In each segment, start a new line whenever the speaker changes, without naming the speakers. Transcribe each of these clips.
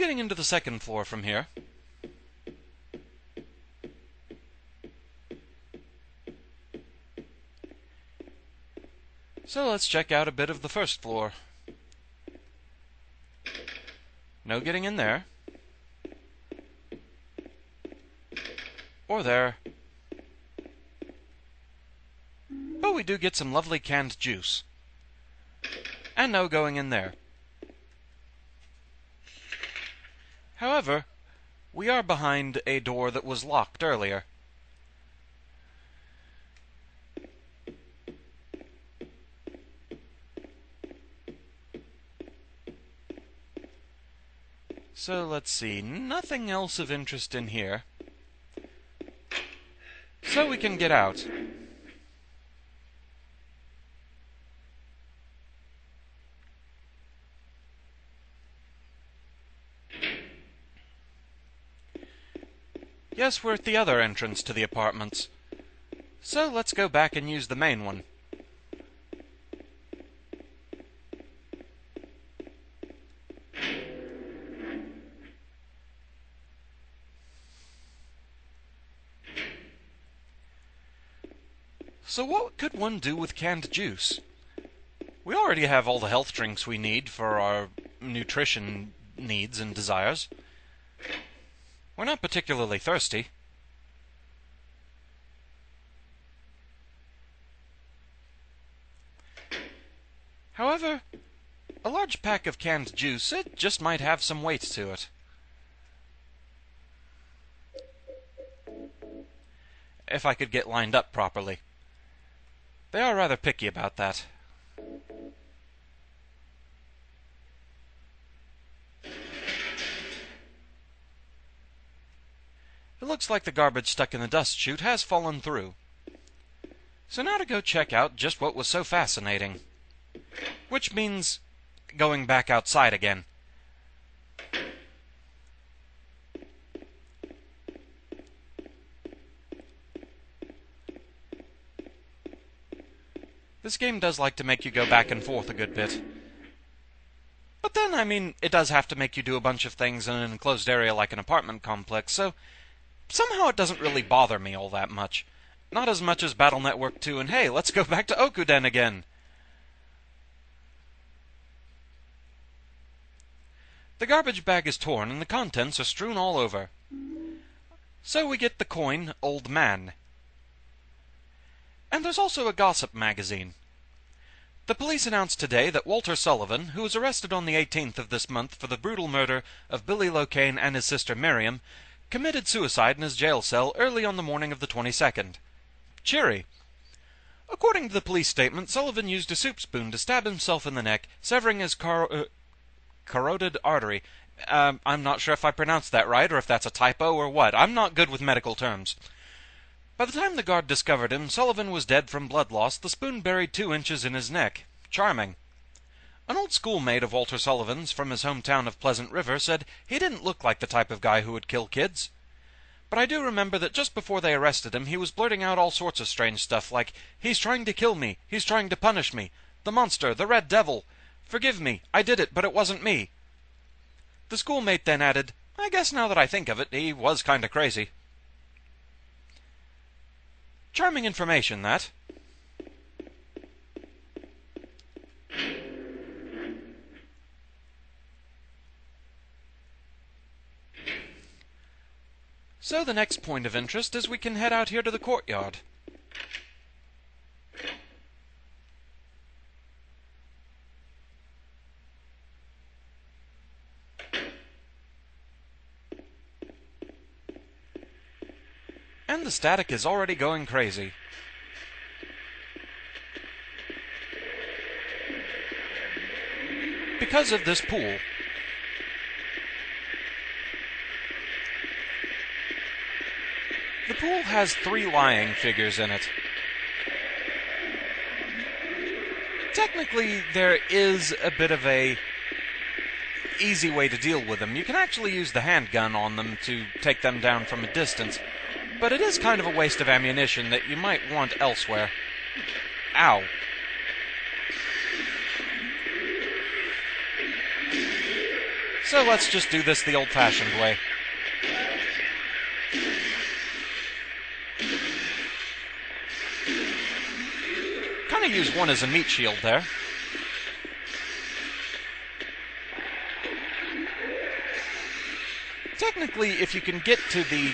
getting into the second floor from here. So let's check out a bit of the first floor. No getting in there. Or there. But we do get some lovely canned juice. And no going in there. However, we are behind a door that was locked earlier. So let's see, nothing else of interest in here. So we can get out. Yes, we're at the other entrance to the apartments. So let's go back and use the main one. So what could one do with canned juice? We already have all the health drinks we need for our nutrition needs and desires. We're not particularly thirsty. However, a large pack of canned juice, it just might have some weight to it. If I could get lined up properly. They are rather picky about that. It looks like the garbage stuck in the dust chute has fallen through. So now to go check out just what was so fascinating. Which means going back outside again. This game does like to make you go back and forth a good bit. But then, I mean, it does have to make you do a bunch of things in an enclosed area like an apartment complex, so somehow it doesn't really bother me all that much. Not as much as Battle Network 2 and hey, let's go back to Okuden again. The garbage bag is torn and the contents are strewn all over. So we get the coin, Old Man. And there's also a gossip magazine. The police announced today that Walter Sullivan, who was arrested on the 18th of this month for the brutal murder of Billy Locane and his sister Miriam, committed suicide in his jail cell early on the morning of the 22nd. Cheery. According to the police statement, Sullivan used a soup spoon to stab himself in the neck, severing his car- uh, carotid artery. Uh, I'm not sure if I pronounced that right or if that's a typo or what. I'm not good with medical terms. By the time the guard discovered him, Sullivan was dead from blood loss, the spoon buried two inches in his neck. Charming. An old schoolmate of Walter Sullivan's from his hometown of Pleasant River said he didn't look like the type of guy who would kill kids. But I do remember that just before they arrested him, he was blurting out all sorts of strange stuff like, He's trying to kill me. He's trying to punish me. The monster. The red devil. Forgive me. I did it, but it wasn't me. The schoolmate then added, I guess now that I think of it, he was kind of crazy. Charming information, that. So the next point of interest is we can head out here to the courtyard. And the static is already going crazy. Because of this pool. The pool has three lying figures in it. Technically, there is a bit of a easy way to deal with them. You can actually use the handgun on them to take them down from a distance, but it is kind of a waste of ammunition that you might want elsewhere. Ow. So let's just do this the old fashioned way. Use one as a meat shield there. Technically, if you can get to the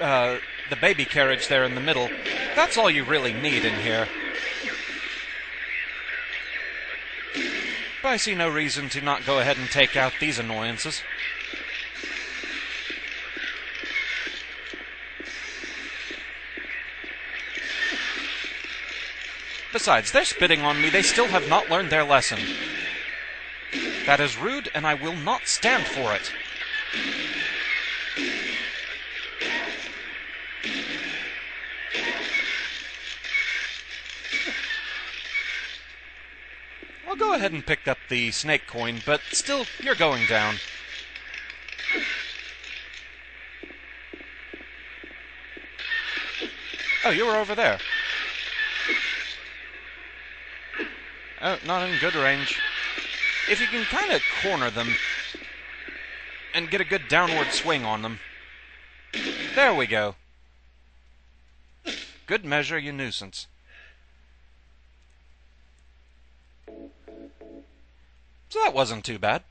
uh, the baby carriage there in the middle, that's all you really need in here. But I see no reason to not go ahead and take out these annoyances. Besides, they're spitting on me. They still have not learned their lesson. That is rude, and I will not stand for it. I'll go ahead and pick up the snake coin, but still, you're going down. Oh, you were over there. Oh, not in good range. If you can kind of corner them and get a good downward swing on them. There we go. Good measure, you nuisance. So that wasn't too bad.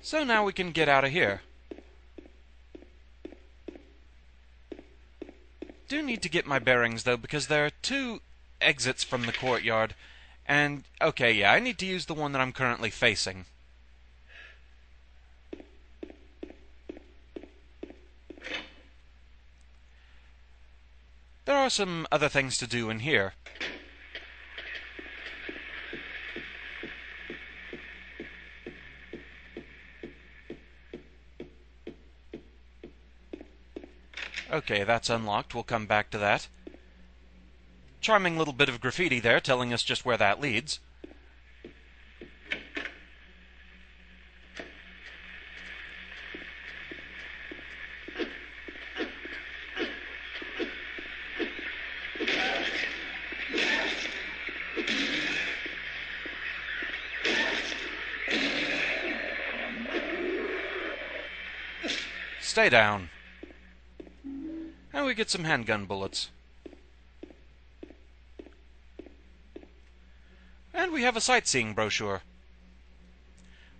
So now we can get out of here. Do need to get my bearings though, because there are two exits from the courtyard, and okay, yeah, I need to use the one that I'm currently facing. There are some other things to do in here. Okay, that's unlocked. We'll come back to that. Charming little bit of graffiti there telling us just where that leads. Stay down. And we get some handgun bullets. And we have a sightseeing brochure.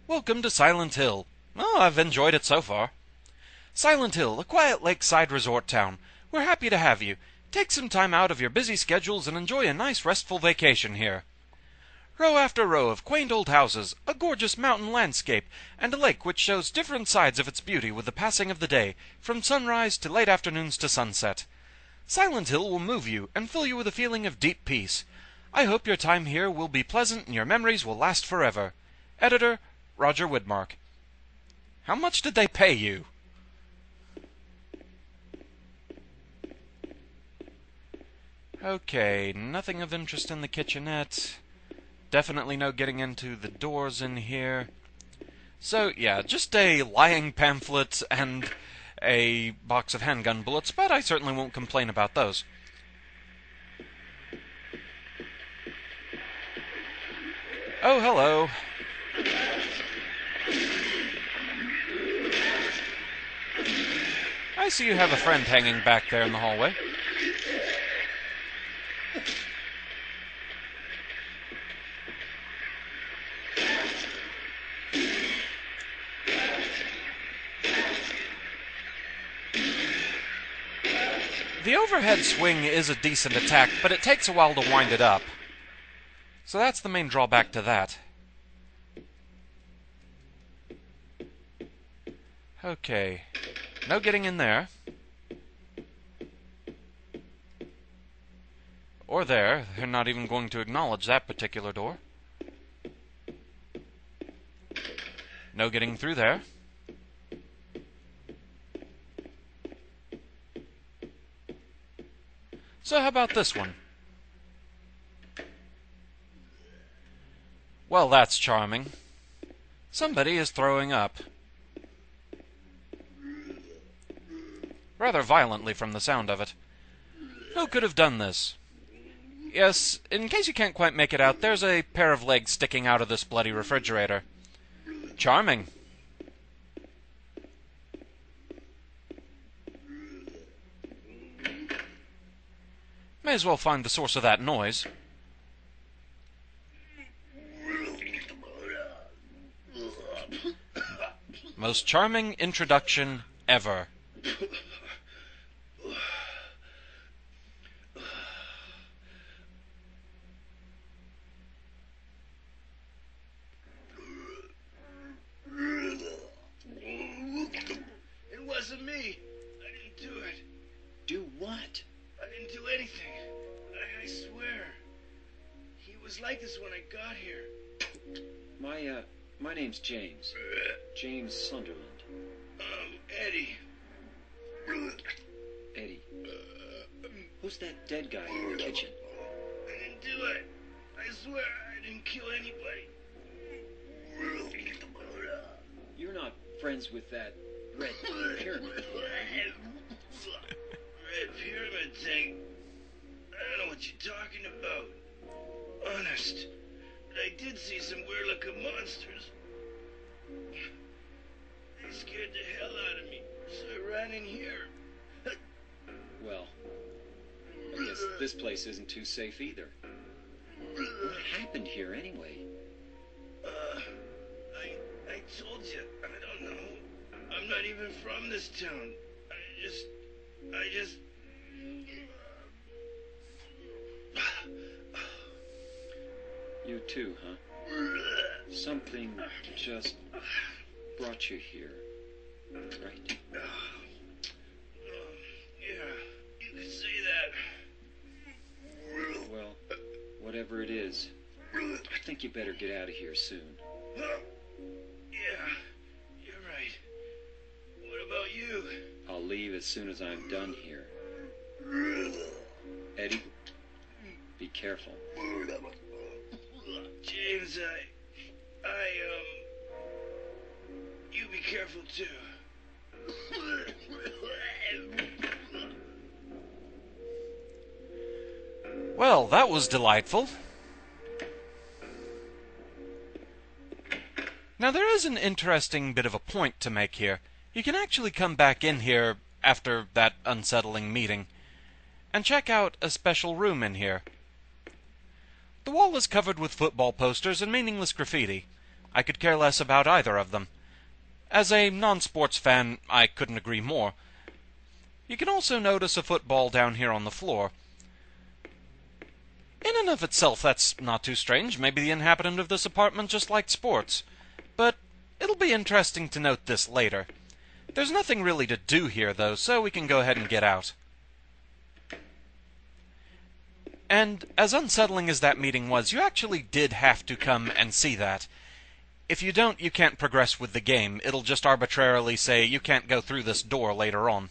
Welcome to Silent Hill. Oh, I've enjoyed it so far. Silent Hill, a quiet lakeside resort town. We're happy to have you. Take some time out of your busy schedules and enjoy a nice restful vacation here. Row after row of quaint old houses, a gorgeous mountain landscape, and a lake which shows different sides of its beauty with the passing of the day, from sunrise to late afternoons to sunset. Silent Hill will move you and fill you with a feeling of deep peace. I hope your time here will be pleasant and your memories will last forever. Editor Roger Widmark. How much did they pay you? Okay, nothing of interest in the kitchenette. Definitely no getting into the doors in here. So, yeah, just a lying pamphlet and a box of handgun bullets, but I certainly won't complain about those. Oh, hello. I see you have a friend hanging back there in the hallway. The overhead swing is a decent attack, but it takes a while to wind it up. So that's the main drawback to that. Okay. No getting in there. Or there. They're not even going to acknowledge that particular door. No getting through there. So how about this one? Well, that's charming. Somebody is throwing up. Rather violently from the sound of it. Who could have done this? Yes, in case you can't quite make it out, there's a pair of legs sticking out of this bloody refrigerator. Charming. May as well find the source of that noise. Most charming introduction ever.
It wasn't me. I didn't do it.
Do what?
I didn't do anything. I, I swear. He was like this when I got here.
My, uh, my name's James. James Sunderland.
Um, Eddie.
Eddie. Who's that dead guy in the kitchen?
I didn't do it. I swear I didn't kill anybody.
You're not friends with that red pyramid.
Red pyramid thing. I don't know what you're talking about. Honest. But I did see some weird looking monsters. They scared the hell out of me, so I ran in here.
Well, I guess this place isn't too safe either. What happened here anyway?
Uh, I, I told you, I don't know. I'm not even from this town. I just, I just.
You too, huh? Something just brought you here, right?
Yeah, you could say that.
Well, whatever it is, I think you better get out of here soon.
Yeah, you're right. What about you?
I'll leave as soon as I'm done here. Eddie, be careful.
I, I, um, you be careful too.
Well, that was delightful. Now, there is an interesting bit of a point to make here. You can actually come back in here after that unsettling meeting and check out a special room in here. The wall is covered with football posters and meaningless graffiti. I could care less about either of them. As a non sports fan, I couldn't agree more. You can also notice a football down here on the floor. In and of itself, that's not too strange. Maybe the inhabitant of this apartment just liked sports. But it'll be interesting to note this later. There's nothing really to do here, though, so we can go ahead and get out. And as unsettling as that meeting was, you actually did have to come and see that. If you don't, you can't progress with the game. It'll just arbitrarily say you can't go through this door later on.